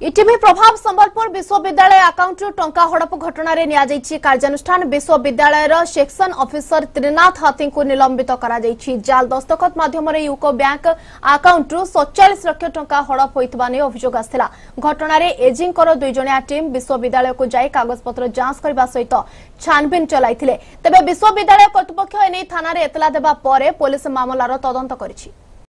ETV প্রভাব সম্বলপুর বিশ্ববিদ্যালয় আকাউন্টর টঙ্কা হড়প ঘটনার নিয়াযাইছি কার্যানুষ্ঠান বিশ্ববিদ্যালয়ের সেকশন অফিসর ত্রিনাথ হাতীଙ୍କୁ নিলম্বিত করা କରାଯାଇଛି। জাল দস্তখত মাধ্যমে ইউকো ব্যাঙ্ক আকাউন্টরু সতচাশ লক্ষ টঙ্কা হড়প হয়েছে নেই অভিযোগ আসছিল ঘটনার এজিঙ্কর দুইজনিয়া টিম বিশ্ববিদ্যালয়କୁ যাই কাগজপত্র যাঞ্চ করা সহিত ছানবিন চলাইলে তবে বিশ্ববিদ্যালয় কর্তৃপক্ষ এনে থানার এতলা দেওয়া পরে পুলিশ মামলার তদন্ত করেছে